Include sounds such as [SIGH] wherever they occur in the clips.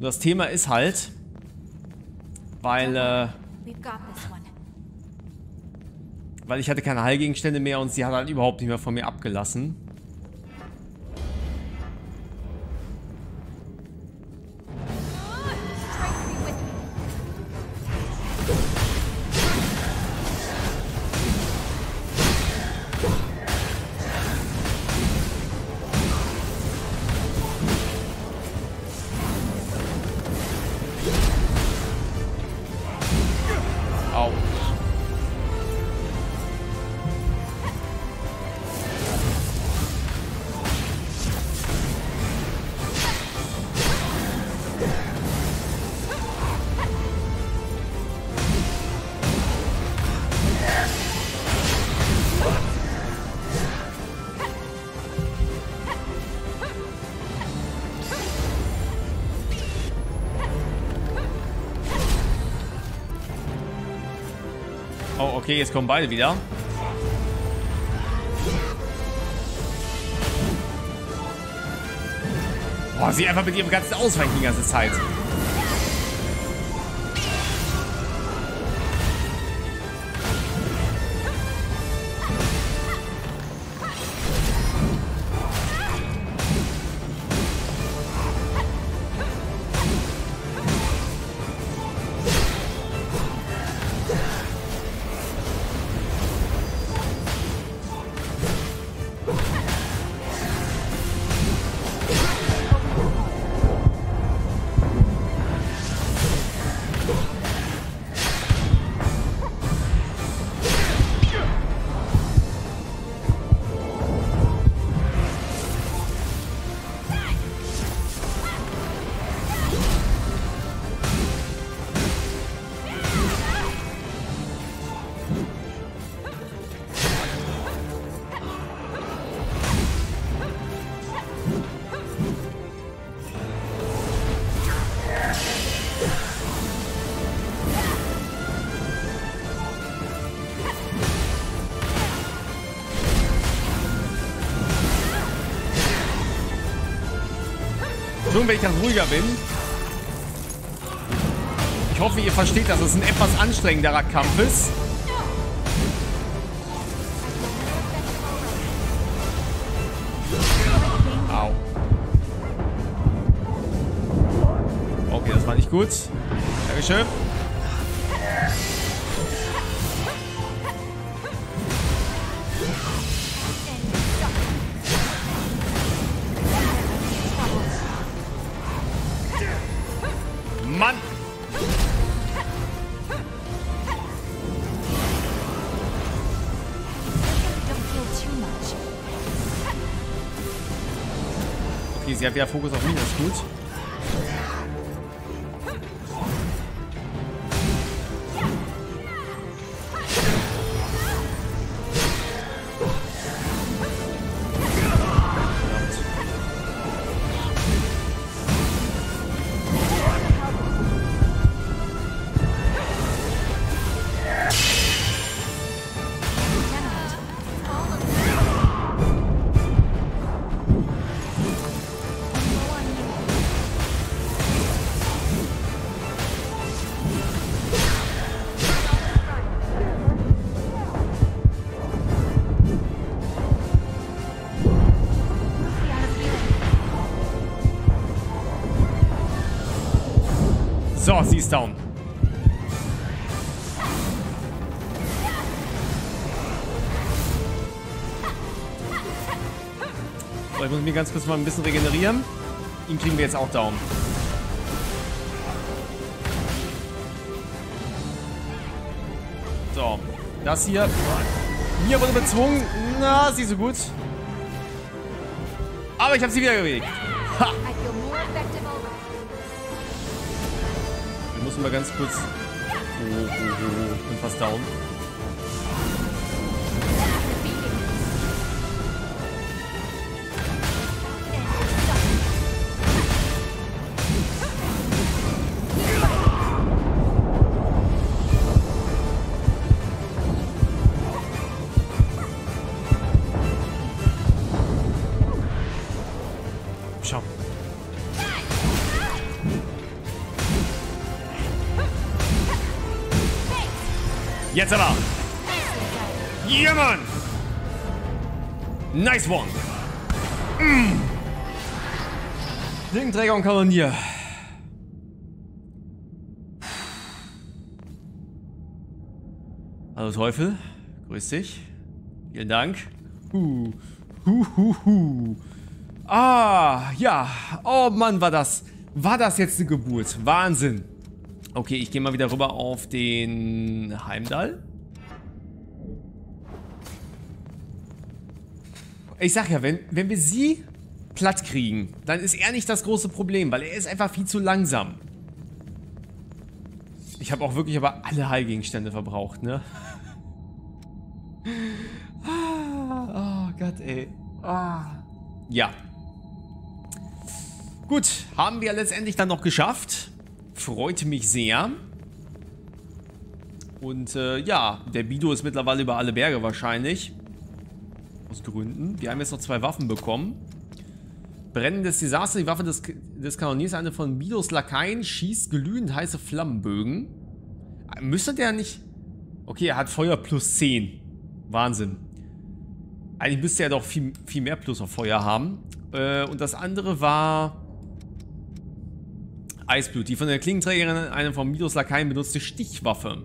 Nur das Thema ist halt, weil, äh, weil ich hatte keine Heilgegenstände mehr und sie hat halt überhaupt nicht mehr von mir abgelassen. Okay, jetzt kommen beide wieder. Boah, sie einfach mit ihrem ganzen Ausweichen die ganze Zeit. Entschuldigung, wenn ich dann ruhiger bin. Ich hoffe, ihr versteht, dass es ein etwas anstrengenderer Kampf ist. Au. Okay, das war nicht gut. Dankeschön. Sie hat wieder Fokus auf mich, das ist gut. So, sie ist down. So, ich muss mich ganz kurz mal ein bisschen regenerieren. Ihn kriegen wir jetzt auch down. So, das hier. Mir wurde bezwungen. Na, sie so gut. Aber ich habe sie wieder bewegt. Ha! Müssen mal ganz kurz. Oh, oh, oh. Ich bin fast down. Jetzt aber. Ja, Mann. Nice one. Mm. Klingenträger und Kanonier. Hallo Teufel. Grüß dich. Vielen Dank. Huh. Huh, huh, huh. Ah, ja. Oh Mann, war das... War das jetzt eine Geburt? Wahnsinn. Okay, ich gehe mal wieder rüber auf den Heimdall. Ich sag ja, wenn, wenn wir sie platt kriegen, dann ist er nicht das große Problem, weil er ist einfach viel zu langsam. Ich habe auch wirklich aber alle Heilgegenstände verbraucht, ne? Ah, oh Gott, ey. Ah. Ja. Gut, haben wir letztendlich dann noch geschafft. Freut mich sehr. Und äh, ja, der Bido ist mittlerweile über alle Berge wahrscheinlich. Aus Gründen. Wir haben jetzt noch zwei Waffen bekommen. Brennendes Desaster, die Waffe des, des Kanoniers, eine von Bidos Lakaien, schießt glühend heiße Flammenbögen. Müsste der nicht... Okay, er hat Feuer plus 10. Wahnsinn. Eigentlich müsste er doch viel, viel mehr Plus auf Feuer haben. Äh, und das andere war... Eisblut, die von der Klingenträgerin eine von Midos Lakaien benutzte Stichwaffe.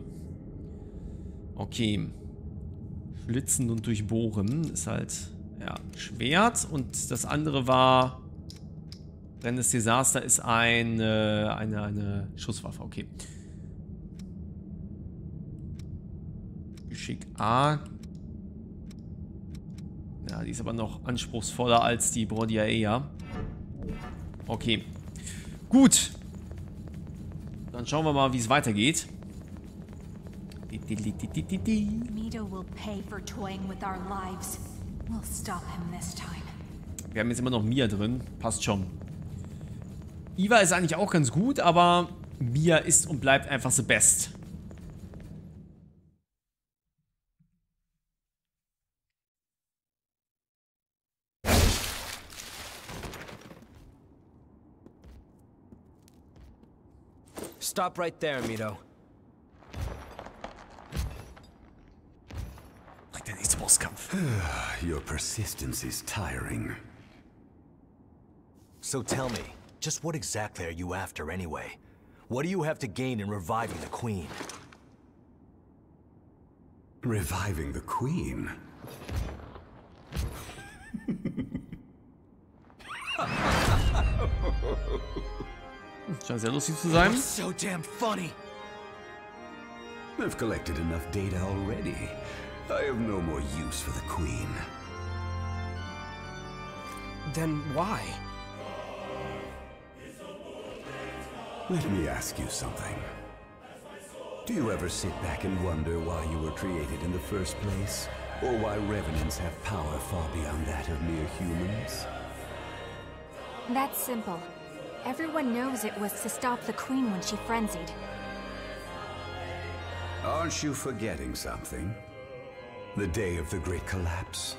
Okay. Schlitzen und durchbohren ist halt, ja, Schwert. Und das andere war... Brennendes Desaster ist eine, eine, eine Schusswaffe, okay. Geschick A. Ja, die ist aber noch anspruchsvoller als die Brodiaea. Okay. Gut. Dann schauen wir mal, wie es weitergeht. Wir haben jetzt immer noch Mia drin. Passt schon. Iva ist eigentlich auch ganz gut, aber Mia ist und bleibt einfach the best. Stop right there, Mito. Like der nächste Bosskampf. Your persistence is tiring. So tell me, just what exactly are you after anyway? What do you have to gain in reviving the Queen? Reviving the Queen? [LAUGHS] [LAUGHS] Scheint sehr lustig zu sein. So damn funny! I've collected enough data already. I have no more use for the Queen. Then why? Let me ask you something. Do you ever sit back and wonder why you were created in the first place? Or why revenants have power far beyond that of mere humans? That's simple. Everyone knows it was to stop the queen when she frenzied. Aren't you forgetting something? The day of the Great Collapse?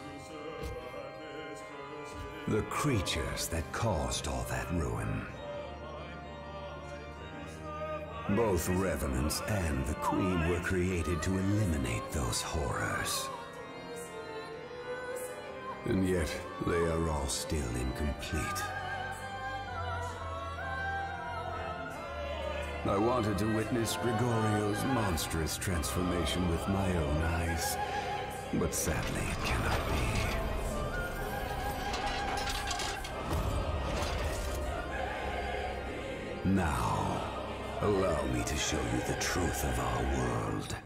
The creatures that caused all that ruin. Both Revenants and the Queen were created to eliminate those horrors. And yet, they are all still incomplete. I wanted to witness Gregorio's monstrous transformation with my own eyes, but sadly it cannot be. Now, allow me to show you the truth of our world.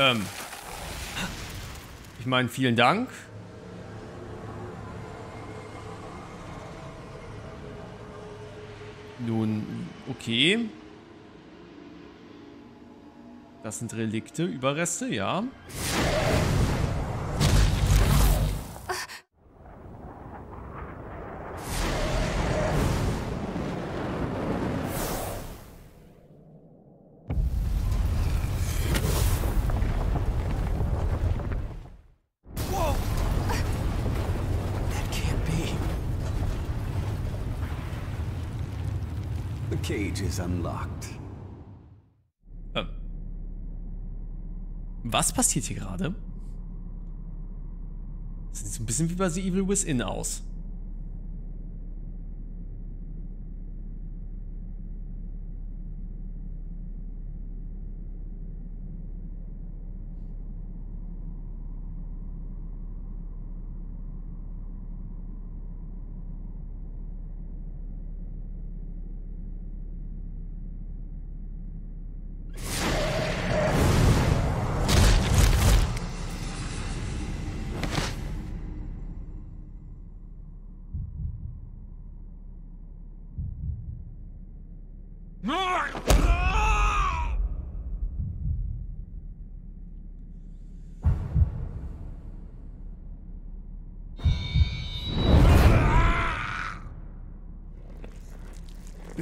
Ähm. Ich meine, vielen Dank. Nun, okay. Das sind Relikte, Überreste, ja. Is unlocked. Ähm. Was passiert hier gerade? Sieht so ein bisschen wie bei The Evil Within aus.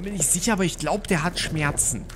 Bin nicht sicher, aber ich glaube, der hat Schmerzen.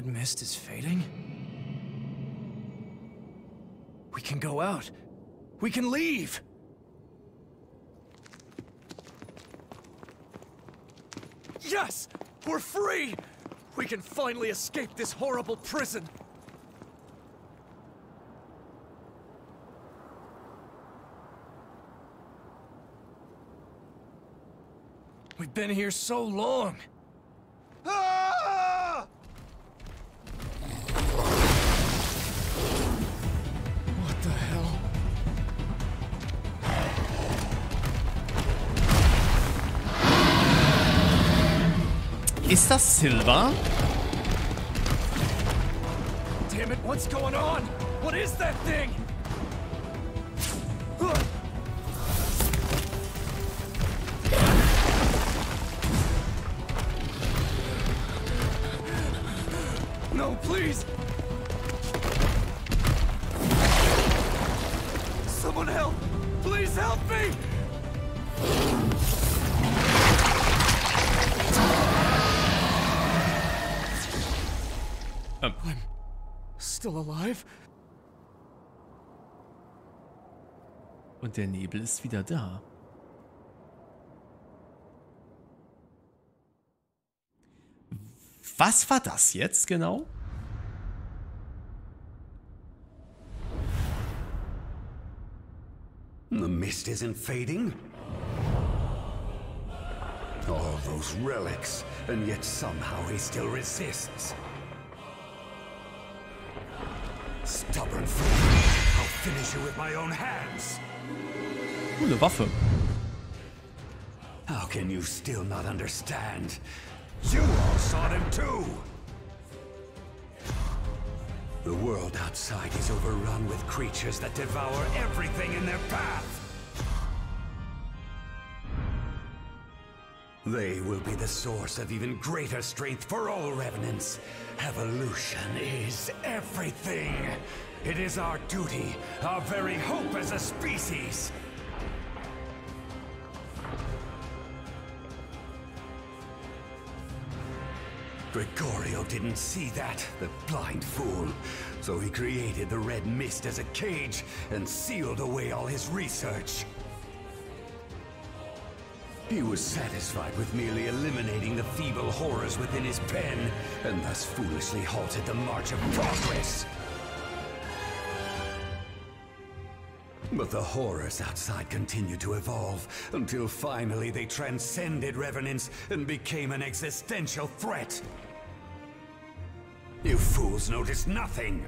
Red mist is fading? We can go out. We can leave! Yes! We're free! We can finally escape this horrible prison! We've been here so long! Ist das Silver? Damn it, what's going on? What is that thing? No, please! Someone help! Please help me! Still alive? und der Nebel ist wieder da. Was war das jetzt genau? The mist isn't fading? All those relics, and yet somehow he still resists. Stubborn fool. I'll finish you with my own hands. Coole Waffe. How can you still not understand? You all saw them too! The world outside is overrun with creatures that devour everything in their path. They will be the source of even greater strength for all revenants. Evolution is everything. It is our duty, our very hope as a species. Gregorio didn't see that, the blind fool. So he created the red mist as a cage and sealed away all his research. He was satisfied with merely eliminating the feeble horrors within his pen, and thus foolishly halted the march of progress. But the horrors outside continued to evolve, until finally they transcended revenants and became an existential threat. You fools noticed nothing!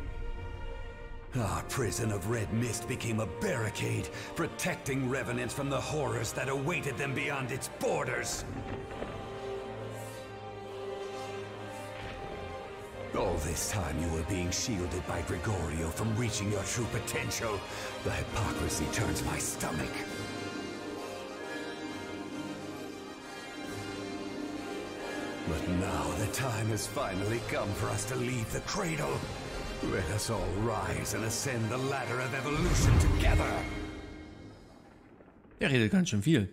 Our prison of red mist became a barricade, protecting revenants from the horrors that awaited them beyond its borders. All this time you were being shielded by Gregorio from reaching your true potential. The hypocrisy turns my stomach. But now the time has finally come for us to leave the cradle. Let us all rise and ascend the ladder of evolution together. Der redet ganz schön viel.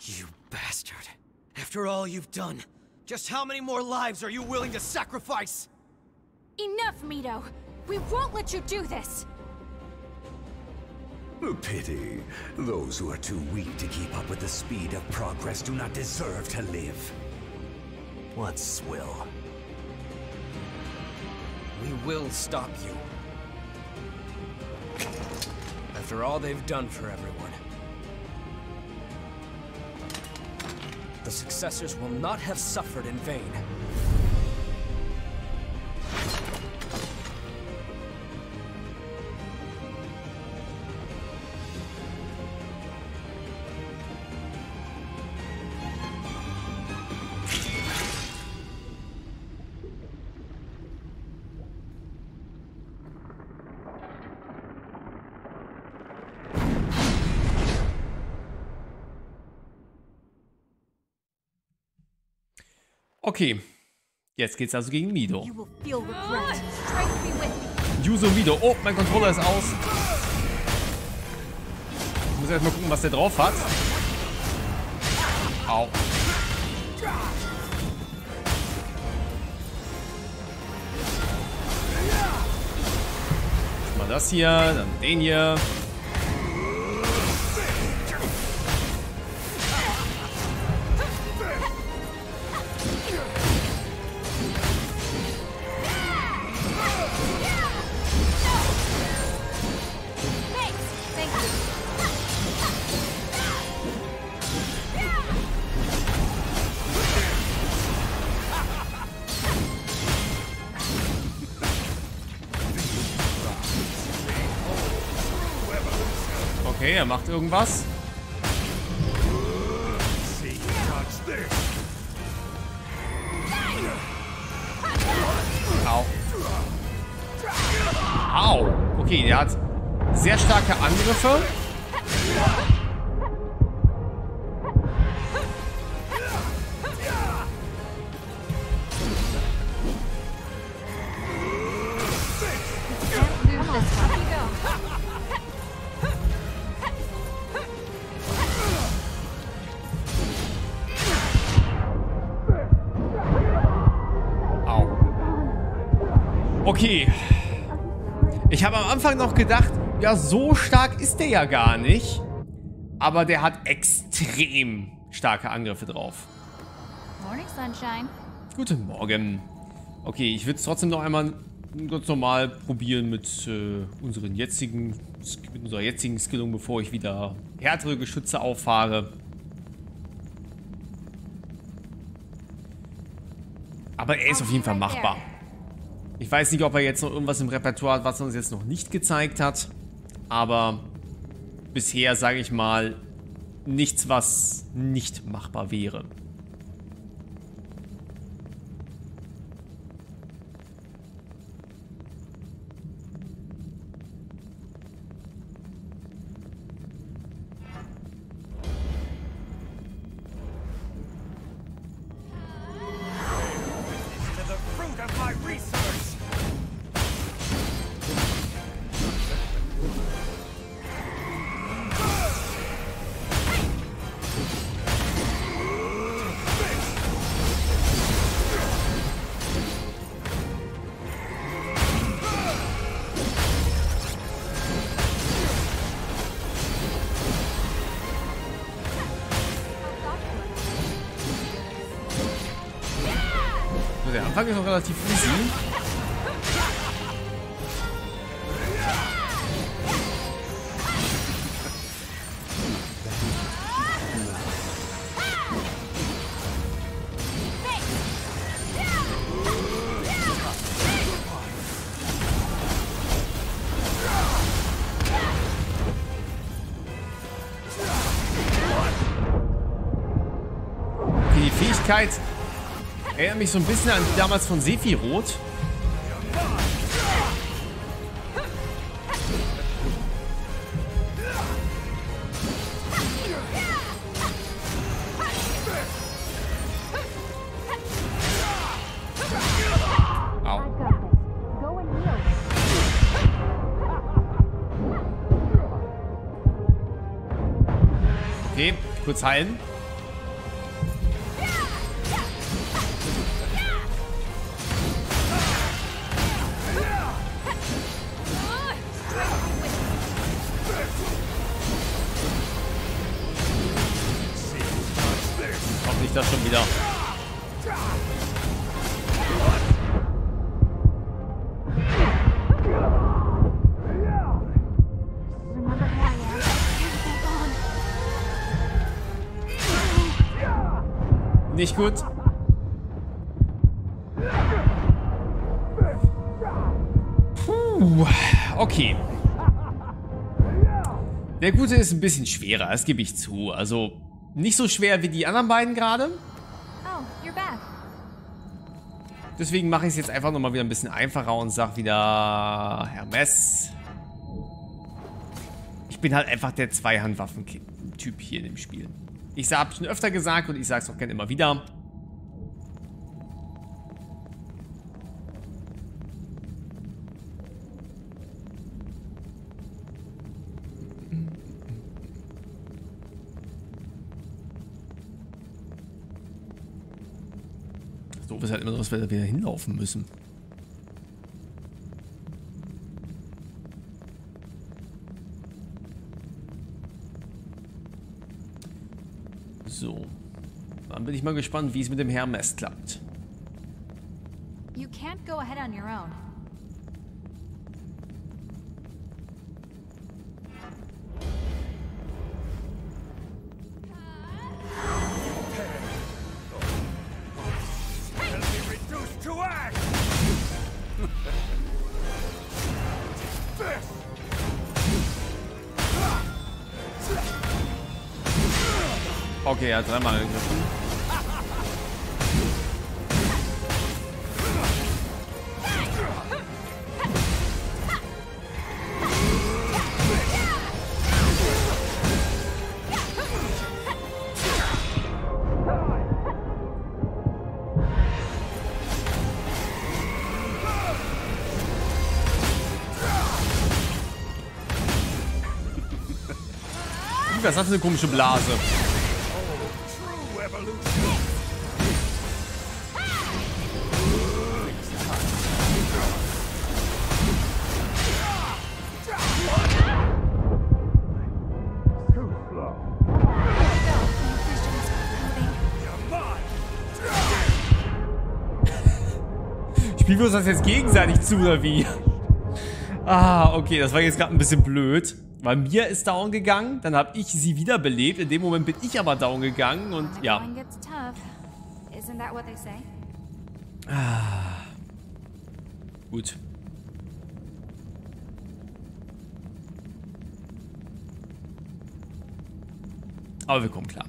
You bastard. After all you've done, just how many more lives are you willing to sacrifice? Enough, Mito! We won't let you do this! A pity. Those who are too weak to keep up with the speed of progress do not deserve to live. What swill? We will stop you. After all they've done for everyone. The successors will not have suffered in vain. Okay. Jetzt geht's also gegen Mido. Yuzo Mido. Oh, mein Controller ist aus. Ich muss erst mal gucken, was der drauf hat. Au. Mal das hier, dann den hier. Er macht irgendwas. Au. Au. Okay, der hat sehr starke Angriffe. Anfang noch gedacht, ja, so stark ist der ja gar nicht. Aber der hat extrem starke Angriffe drauf. Morning, Sunshine. Guten Morgen. Okay, ich würde es trotzdem noch einmal ganz normal probieren mit, äh, unseren jetzigen, mit unserer jetzigen Skillung, bevor ich wieder härtere Geschütze auffahre. Aber er ist auf jeden Fall machbar. Ich weiß nicht, ob er jetzt noch irgendwas im Repertoire hat, was er uns jetzt noch nicht gezeigt hat. Aber bisher, sage ich mal, nichts, was nicht machbar wäre. Anfang ist noch relativ easy. Fähigkeit erinnert mich so ein bisschen an damals von Sephiroth. Okay, kurz heilen. Nicht das schon wieder. Nicht gut. Puh, okay. Der Gute ist ein bisschen schwerer, das gebe ich zu. Also nicht so schwer wie die anderen beiden gerade. Oh. Deswegen mache ich es jetzt einfach nochmal wieder ein bisschen einfacher und sage wieder Hermes. Ich bin halt einfach der Zweihandwaffen-Typ hier in dem Spiel. Ich habe schon öfter gesagt und ich sage es auch gerne immer wieder. Dass wir da wieder hinlaufen müssen. So. Dann bin ich mal gespannt, wie es mit dem Hermes klappt. You can't go ahead on your own. Okay, er hat dreimal angegriffen. Was [LAUGHS] hat für eine komische Blase? Spielen wir uns das jetzt gegenseitig zu, oder wie? Ah, okay, das war jetzt gerade ein bisschen blöd. Weil mir ist down gegangen, dann habe ich sie wiederbelebt. In dem Moment bin ich aber down gegangen und ja. say? Gut. Aber wir kommen klar.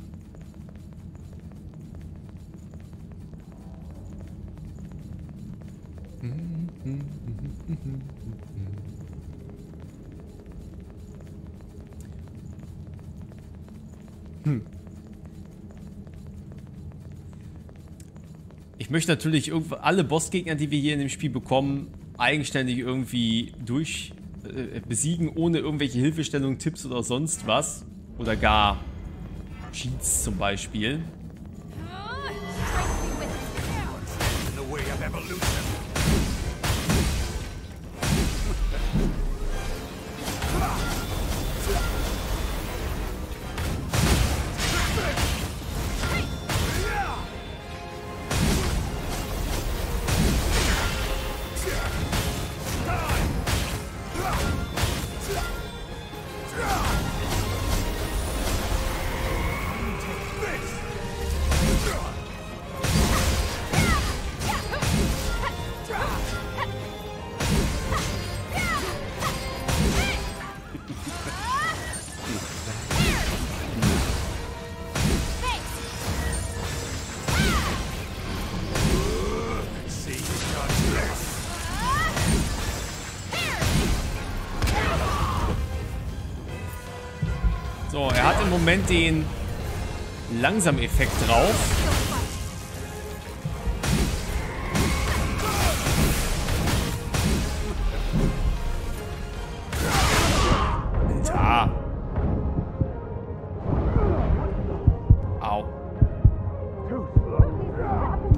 Ich möchte natürlich irgendwo alle Bossgegner, die wir hier in dem Spiel bekommen, eigenständig irgendwie durch äh, besiegen, ohne irgendwelche Hilfestellungen, Tipps oder sonst was. Oder gar Cheats zum Beispiel. In the way of evolution! Moment den Langsam-Effekt drauf. Alter. Au.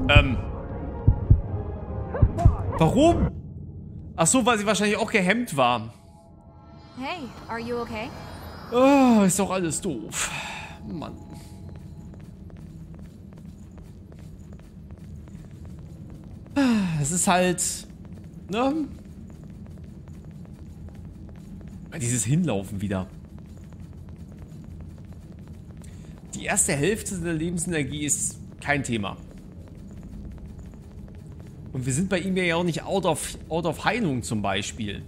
Ähm. Warum? Ach so, weil sie wahrscheinlich auch gehemmt war. Hey, are you okay? Oh, ist doch alles doof. Mann. Es ist halt, ne? Dieses Hinlaufen wieder. Die erste Hälfte der Lebensenergie ist kein Thema. Und wir sind bei ihm ja auch nicht out of, out of Heilung zum Beispiel.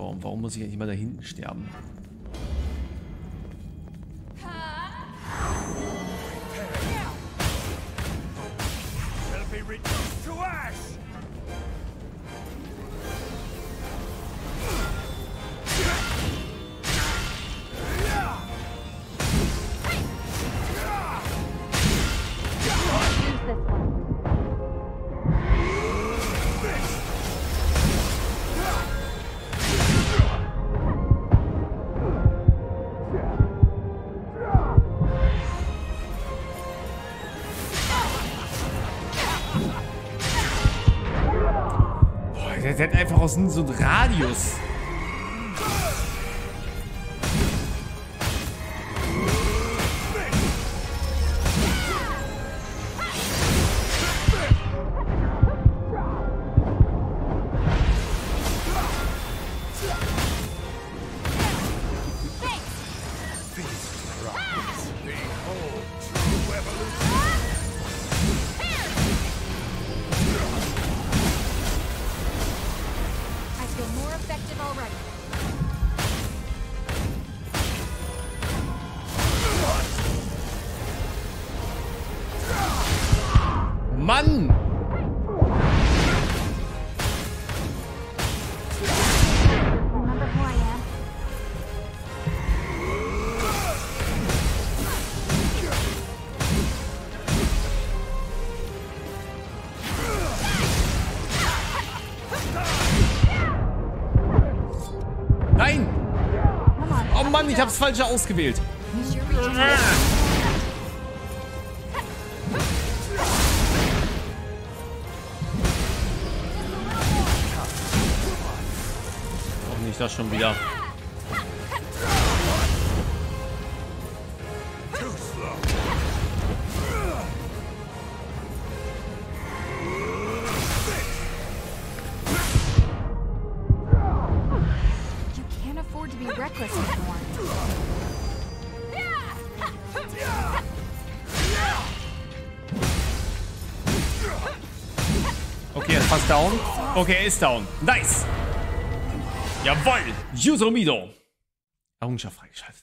So, warum muss ich eigentlich mal da hinten sterben? Aus so einem Radius. Mann, ich hab's falsche ausgewählt. Auch nicht das schon wieder. Okay, er ist down. Nice. Jawoll. Yuzomido. Errungenschaft freigeschaltet.